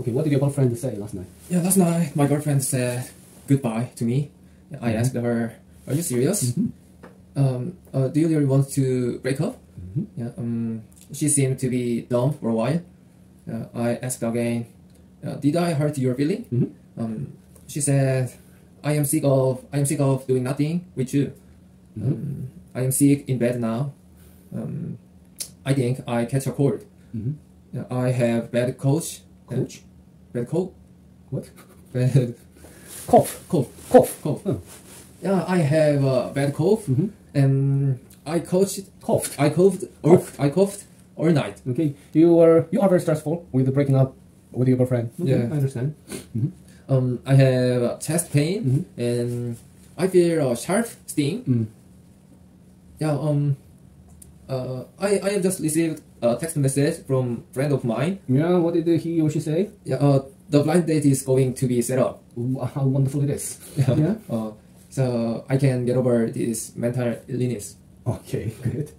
Okay, what did your girlfriend say last night? Yeah, last night my girlfriend said goodbye to me. I asked her, "Are you serious? Um, uh, do you really want to break up?" Yeah. Um, she seemed to be dumb for a while. Uh, I asked again, uh, "Did I hurt your feeling?" Um, she said, "I am sick of I am sick of doing nothing with you. Um, I am sick in bed now. Um, I think I catch a cold. Yeah, I have bad coach. Coach? Bad cold. What? Bad Cough. cold. Cough. Cough. Oh. Yeah, I have a bad cough, and I coached. Coughed. I coughed. Or, I coughed all night. Okay, you are you are very stressful with breaking up with your girlfriend. Okay, Yeah. I understand. Um, I have chest pain, and I feel a sharp sting. Mm. Yeah. Um. Uh, I I have just received a text message from friend of mine. Yeah, what did he or she say? Yeah. Uh, the blind date is going to be set up. How wonderful it is. Yeah. yeah. Uh, so I can get over this mental illness. Okay, good.